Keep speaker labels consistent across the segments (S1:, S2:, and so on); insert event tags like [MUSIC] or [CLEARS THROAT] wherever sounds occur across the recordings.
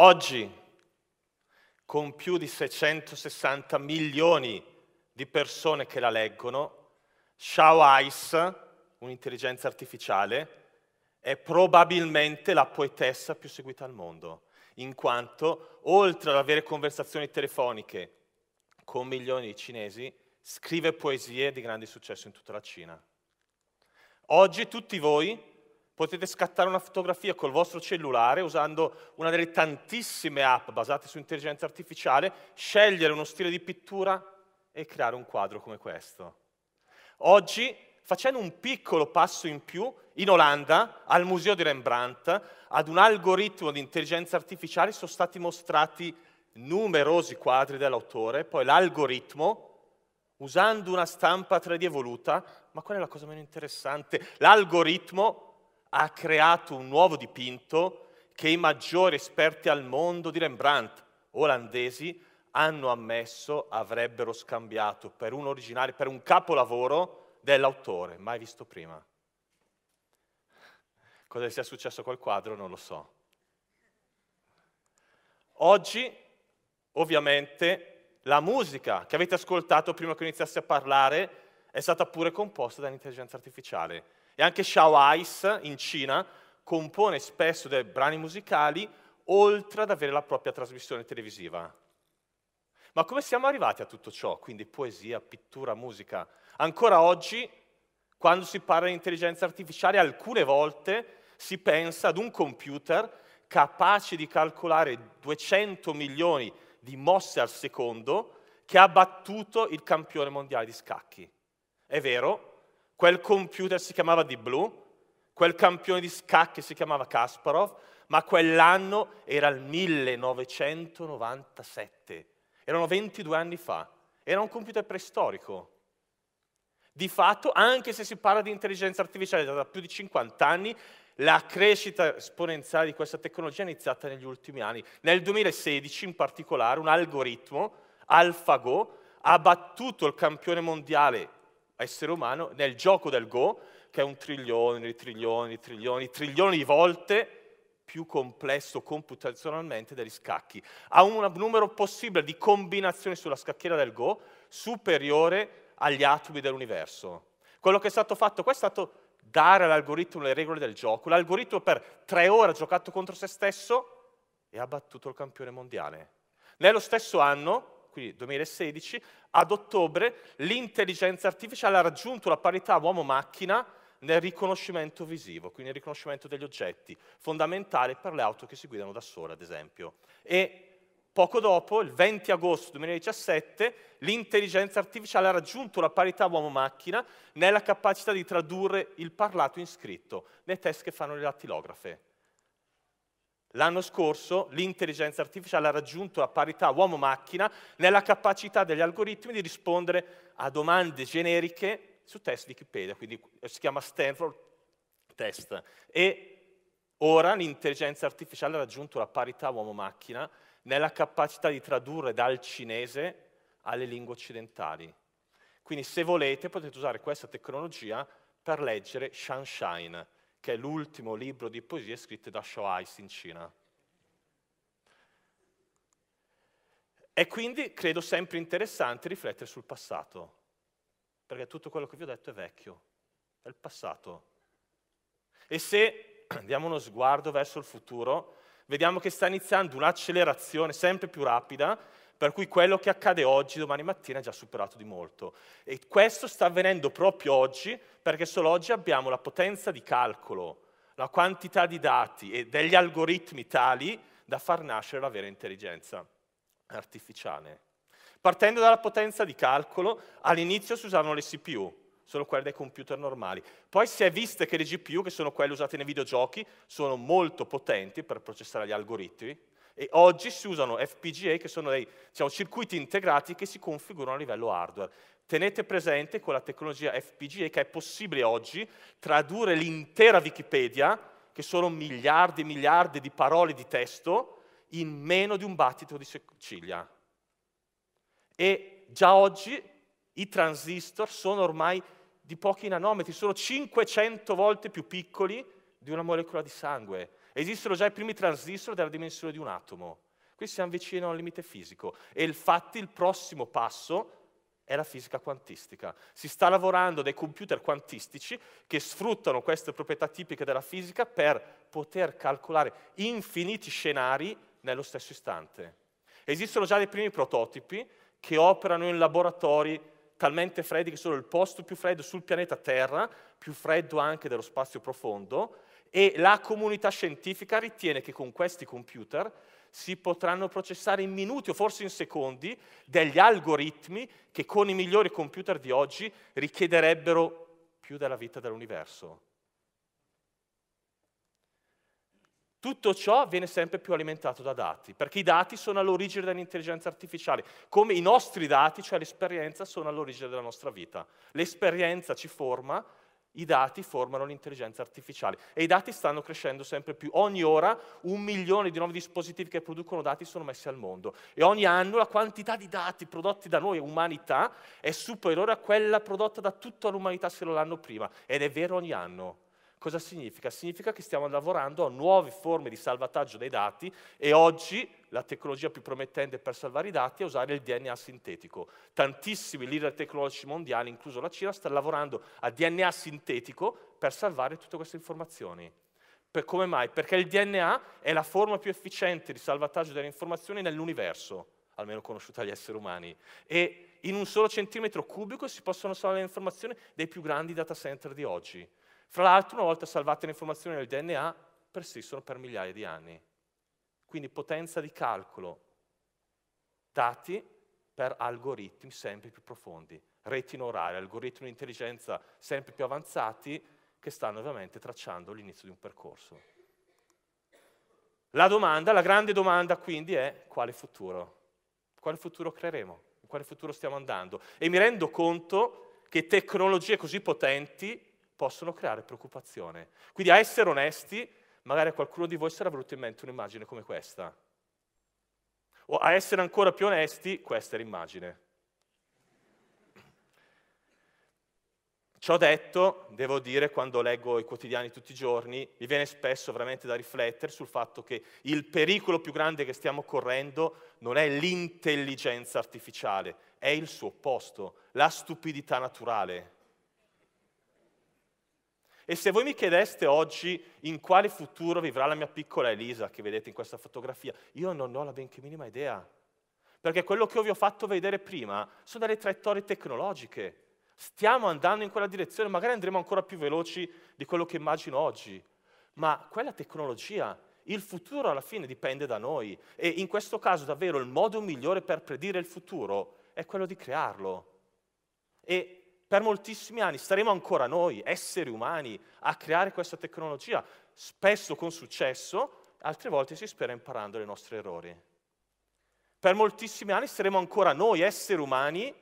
S1: Oggi, con più di 660 milioni di persone che la leggono, Shao Ice, un'intelligenza artificiale, è probabilmente la poetessa più seguita al mondo, in quanto, oltre ad avere conversazioni telefoniche con milioni di cinesi, scrive poesie di grande successo in tutta la Cina. Oggi tutti voi Potete scattare una fotografia col vostro cellulare usando una delle tantissime app basate su intelligenza artificiale, scegliere uno stile di pittura e creare un quadro come questo. Oggi, facendo un piccolo passo in più, in Olanda, al Museo di Rembrandt, ad un algoritmo di intelligenza artificiale sono stati mostrati numerosi quadri dell'autore, poi l'algoritmo, usando una stampa 3D evoluta, ma qual è la cosa meno interessante? L'algoritmo ha creato un nuovo dipinto che i maggiori esperti al mondo di Rembrandt, olandesi, hanno ammesso avrebbero scambiato per un originale, per un capolavoro dell'autore, mai visto prima. Cosa sia successo col quadro non lo so. Oggi, ovviamente, la musica che avete ascoltato prima che iniziasse a parlare è stata pure composta dall'intelligenza artificiale e anche Xiao Ais in Cina compone spesso dei brani musicali oltre ad avere la propria trasmissione televisiva. Ma come siamo arrivati a tutto ciò? Quindi poesia, pittura, musica. Ancora oggi, quando si parla di intelligenza artificiale, alcune volte si pensa ad un computer capace di calcolare 200 milioni di mosse al secondo che ha battuto il campione mondiale di scacchi. È vero, Quel computer si chiamava Deep Blue, quel campione di scacchi si chiamava Kasparov, ma quell'anno era il 1997. Erano 22 anni fa. Era un computer preistorico. Di fatto, anche se si parla di intelligenza artificiale da più di 50 anni, la crescita esponenziale di questa tecnologia è iniziata negli ultimi anni. Nel 2016, in particolare, un algoritmo, AlphaGo, ha battuto il campione mondiale essere umano nel gioco del Go, che è un trilione trilioni trilioni trilioni di volte più complesso computazionalmente degli scacchi. Ha un numero possibile di combinazioni sulla scacchiera del Go superiore agli atomi dell'universo. Quello che è stato fatto qua è stato dare all'algoritmo le regole del gioco. L'algoritmo per tre ore ha giocato contro se stesso e ha battuto il campione mondiale. Nello stesso anno quindi 2016, ad ottobre l'intelligenza artificiale ha raggiunto la parità uomo-macchina nel riconoscimento visivo, quindi nel riconoscimento degli oggetti, fondamentale per le auto che si guidano da sole, ad esempio. E poco dopo, il 20 agosto 2017, l'intelligenza artificiale ha raggiunto la parità uomo-macchina nella capacità di tradurre il parlato in scritto nei test che fanno le dattilografe. L'anno scorso l'intelligenza artificiale ha raggiunto la parità uomo-macchina nella capacità degli algoritmi di rispondere a domande generiche su test Wikipedia, quindi si chiama Stanford Test. E ora l'intelligenza artificiale ha raggiunto la parità uomo-macchina nella capacità di tradurre dal cinese alle lingue occidentali. Quindi se volete potete usare questa tecnologia per leggere Sunshine, che è l'ultimo libro di poesie scritto da Ice in Cina. E quindi credo sempre interessante riflettere sul passato, perché tutto quello che vi ho detto è vecchio, è il passato. E se [CLEARS THROAT] diamo uno sguardo verso il futuro, vediamo che sta iniziando un'accelerazione sempre più rapida per cui quello che accade oggi, domani mattina, è già superato di molto. E questo sta avvenendo proprio oggi, perché solo oggi abbiamo la potenza di calcolo, la quantità di dati e degli algoritmi tali da far nascere la vera intelligenza artificiale. Partendo dalla potenza di calcolo, all'inizio si usavano le CPU, sono quelle dei computer normali. Poi si è visto che le GPU, che sono quelle usate nei videogiochi, sono molto potenti per processare gli algoritmi, e oggi si usano FPGA, che sono dei diciamo, circuiti integrati che si configurano a livello hardware. Tenete presente con la tecnologia FPGA che è possibile oggi tradurre l'intera Wikipedia, che sono miliardi e miliardi di parole di testo, in meno di un battito di ciglia. E già oggi i transistor sono ormai di pochi nanometri, sono 500 volte più piccoli di una molecola di sangue. Esistono già i primi transistor della dimensione di un atomo. Qui siamo vicino a un limite fisico e infatti il prossimo passo è la fisica quantistica. Si sta lavorando dei computer quantistici che sfruttano queste proprietà tipiche della fisica per poter calcolare infiniti scenari nello stesso istante. Esistono già dei primi prototipi che operano in laboratori talmente freddi che sono il posto più freddo sul pianeta Terra, più freddo anche dello spazio profondo, e la comunità scientifica ritiene che con questi computer si potranno processare in minuti o forse in secondi degli algoritmi che con i migliori computer di oggi richiederebbero più della vita dell'universo. Tutto ciò viene sempre più alimentato da dati, perché i dati sono all'origine dell'intelligenza artificiale, come i nostri dati, cioè l'esperienza, sono all'origine della nostra vita. L'esperienza ci forma, i dati formano l'intelligenza artificiale e i dati stanno crescendo sempre più. Ogni ora un milione di nuovi dispositivi che producono dati sono messi al mondo e ogni anno la quantità di dati prodotti da noi, umanità, è superiore a quella prodotta da tutta l'umanità non l'anno prima ed è vero ogni anno. Cosa significa? Significa che stiamo lavorando a nuove forme di salvataggio dei dati e oggi la tecnologia più promettente per salvare i dati è usare il DNA sintetico. Tantissimi leader tecnologici mondiali, incluso la Cina, stanno lavorando a DNA sintetico per salvare tutte queste informazioni. Per come mai? Perché il DNA è la forma più efficiente di salvataggio delle informazioni nell'universo, almeno conosciuta agli esseri umani. E in un solo centimetro cubico si possono salvare le informazioni dei più grandi data center di oggi. Fra l'altro, una volta salvate le informazioni del DNA, persistono per migliaia di anni. Quindi potenza di calcolo, dati per algoritmi sempre più profondi, reti neurali, algoritmi di intelligenza sempre più avanzati che stanno ovviamente tracciando l'inizio di un percorso. La domanda, la grande domanda quindi è quale futuro? Quale futuro creeremo? In quale futuro stiamo andando? E mi rendo conto che tecnologie così potenti possono creare preoccupazione. Quindi a essere onesti, magari a qualcuno di voi sarà venuta in mente un'immagine come questa. O a essere ancora più onesti, questa è l'immagine. Ciò detto, devo dire, quando leggo i quotidiani tutti i giorni, mi viene spesso veramente da riflettere sul fatto che il pericolo più grande che stiamo correndo non è l'intelligenza artificiale, è il suo opposto, la stupidità naturale. E se voi mi chiedeste oggi in quale futuro vivrà la mia piccola Elisa, che vedete in questa fotografia, io non ho la benché minima idea. Perché quello che vi ho fatto vedere prima sono delle traiettorie tecnologiche. Stiamo andando in quella direzione, magari andremo ancora più veloci di quello che immagino oggi. Ma quella tecnologia, il futuro alla fine dipende da noi. E in questo caso davvero il modo migliore per predire il futuro è quello di crearlo. E per moltissimi anni saremo ancora noi, esseri umani, a creare questa tecnologia, spesso con successo, altre volte si spera imparando dai nostri errori. Per moltissimi anni saremo ancora noi, esseri umani,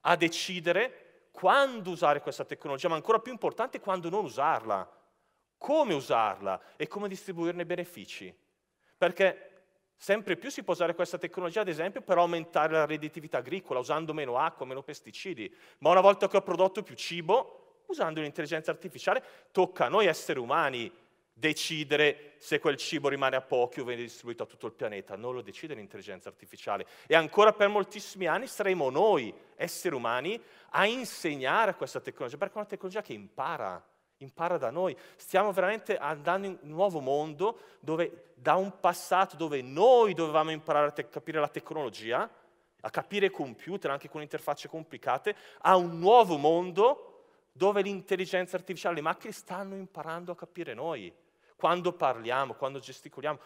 S1: a decidere quando usare questa tecnologia, ma ancora più importante quando non usarla, come usarla e come distribuirne i benefici. Perché Sempre più si può usare questa tecnologia, ad esempio, per aumentare la redditività agricola, usando meno acqua, meno pesticidi. Ma una volta che ho prodotto più cibo, usando l'intelligenza artificiale, tocca a noi esseri umani decidere se quel cibo rimane a pochi o viene distribuito a tutto il pianeta. Non lo decide l'intelligenza artificiale. E ancora per moltissimi anni saremo noi, esseri umani, a insegnare questa tecnologia, perché è una tecnologia che impara impara da noi. Stiamo veramente andando in un nuovo mondo dove da un passato dove noi dovevamo imparare a te- capire la tecnologia, a capire computer anche con interfacce complicate, a un nuovo mondo dove l'intelligenza artificiale, le macchine stanno imparando a capire noi. Quando parliamo, quando gesticoliamo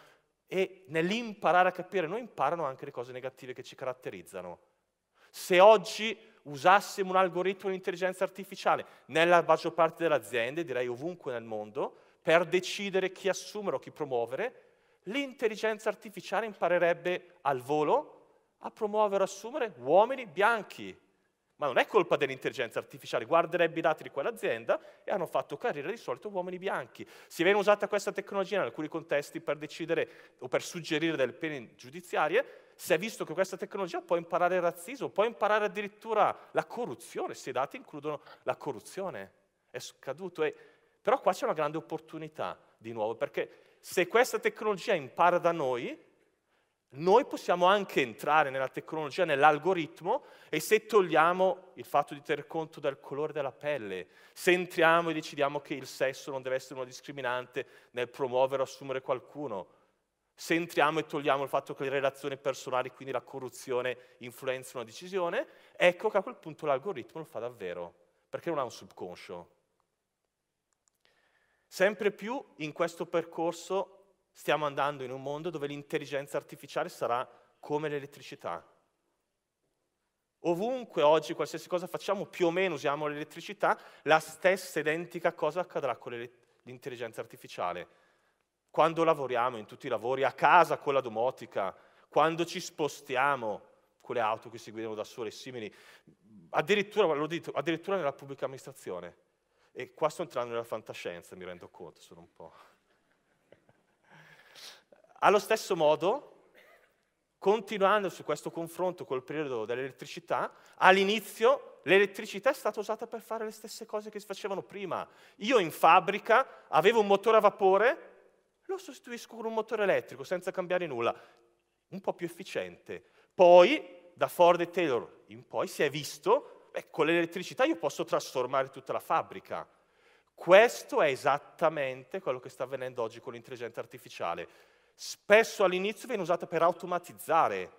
S1: e nell'imparare a capire noi imparano anche le cose negative che ci caratterizzano. Se oggi usassimo un algoritmo di intelligenza artificiale nella maggior parte delle aziende, direi ovunque nel mondo, per decidere chi assumere o chi promuovere, l'intelligenza artificiale imparerebbe al volo a promuovere o assumere uomini bianchi. Ma non è colpa dell'intelligenza artificiale, guarderebbe i dati di quell'azienda e hanno fatto carriera di solito uomini bianchi. Si viene usata questa tecnologia in alcuni contesti per decidere o per suggerire delle pene giudiziarie, si è visto che questa tecnologia può imparare il razzismo, può imparare addirittura la corruzione, se i dati includono la corruzione. È scaduto. E... Però qua c'è una grande opportunità, di nuovo, perché se questa tecnologia impara da noi, noi possiamo anche entrare nella tecnologia, nell'algoritmo e se togliamo il fatto di tener conto del colore della pelle, se entriamo e decidiamo che il sesso non deve essere una discriminante nel promuovere o assumere qualcuno, se entriamo e togliamo il fatto che le relazioni personali, quindi la corruzione, influenzano la decisione, ecco che a quel punto l'algoritmo lo fa davvero, perché non ha un subconscio. Sempre più in questo percorso stiamo andando in un mondo dove l'intelligenza artificiale sarà come l'elettricità. Ovunque oggi, qualsiasi cosa facciamo, più o meno usiamo l'elettricità, la stessa identica cosa accadrà con l'intelligenza artificiale. Quando lavoriamo in tutti i lavori, a casa con la domotica, quando ci spostiamo con le auto che si guidano da sole e simili, addirittura, lo dico, addirittura nella pubblica amministrazione. E qua sto entrando nella fantascienza, mi rendo conto, sono un po'... [LAUGHS] Allo stesso modo, continuando su questo confronto col periodo dell'elettricità, all'inizio l'elettricità è stata usata per fare le stesse cose che si facevano prima. Io in fabbrica avevo un motore a vapore, lo sostituisco con un motore elettrico senza cambiare nulla, un po' più efficiente. Poi, da Ford e Taylor in poi, si è visto, che con l'elettricità io posso trasformare tutta la fabbrica. Questo è esattamente quello che sta avvenendo oggi con l'intelligenza artificiale spesso all'inizio viene usata per automatizzare,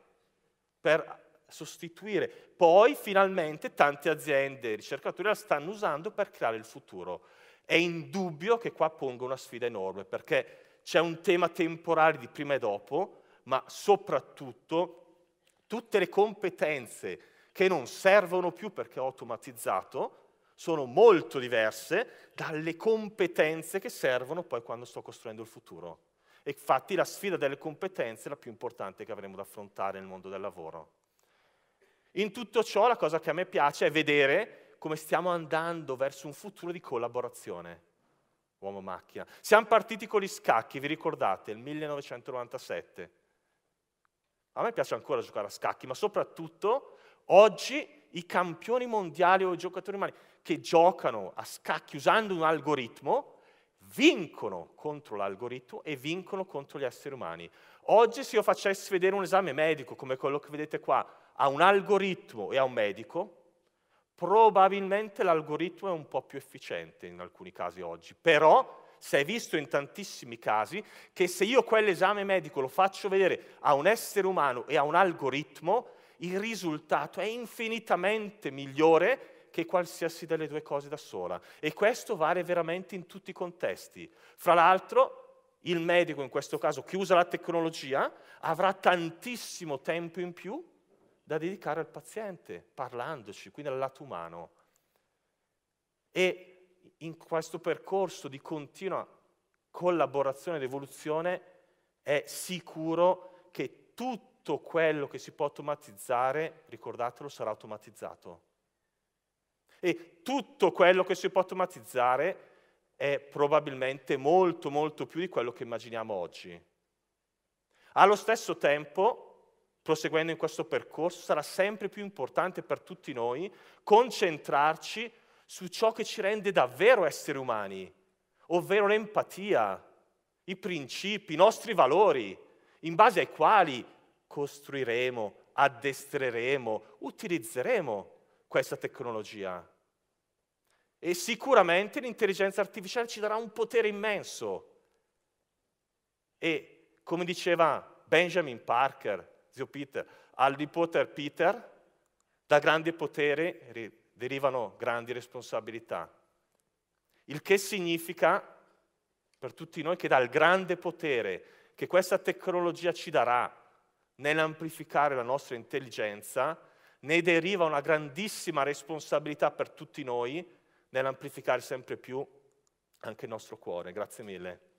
S1: per sostituire. Poi finalmente tante aziende e ricercatori la stanno usando per creare il futuro. È indubbio che qua ponga una sfida enorme perché c'è un tema temporale di prima e dopo, ma soprattutto tutte le competenze che non servono più perché ho automatizzato sono molto diverse dalle competenze che servono poi quando sto costruendo il futuro. E infatti la sfida delle competenze è la più importante che avremo da affrontare nel mondo del lavoro. In tutto ciò la cosa che a me piace è vedere come stiamo andando verso un futuro di collaborazione uomo-macchina. Siamo partiti con gli scacchi, vi ricordate, nel 1997. A me piace ancora giocare a scacchi, ma soprattutto oggi i campioni mondiali o i giocatori umani che giocano a scacchi usando un algoritmo vincono contro l'algoritmo e vincono contro gli esseri umani. Oggi se io facessi vedere un esame medico come quello che vedete qua a un algoritmo e a un medico, probabilmente l'algoritmo è un po' più efficiente in alcuni casi oggi, però si è visto in tantissimi casi che se io quell'esame medico lo faccio vedere a un essere umano e a un algoritmo, il risultato è infinitamente migliore che qualsiasi delle due cose da sola. E questo vale veramente in tutti i contesti. Fra l'altro, il medico in questo caso che usa la tecnologia avrà tantissimo tempo in più da dedicare al paziente, parlandoci, quindi al lato umano. E in questo percorso di continua collaborazione ed evoluzione è sicuro che tutto quello che si può automatizzare, ricordatelo, sarà automatizzato. E tutto quello che si può automatizzare è probabilmente molto, molto più di quello che immaginiamo oggi. Allo stesso tempo, proseguendo in questo percorso, sarà sempre più importante per tutti noi concentrarci su ciò che ci rende davvero esseri umani, ovvero l'empatia, i principi, i nostri valori, in base ai quali costruiremo, addestreremo, utilizzeremo questa tecnologia. E sicuramente l'intelligenza artificiale ci darà un potere immenso. E come diceva Benjamin Parker, zio Peter, al nipote Peter, da grande potere derivano grandi responsabilità. Il che significa per tutti noi che dal grande potere che questa tecnologia ci darà nell'amplificare la nostra intelligenza, ne deriva una grandissima responsabilità per tutti noi nell'amplificare sempre più anche il nostro cuore. Grazie mille.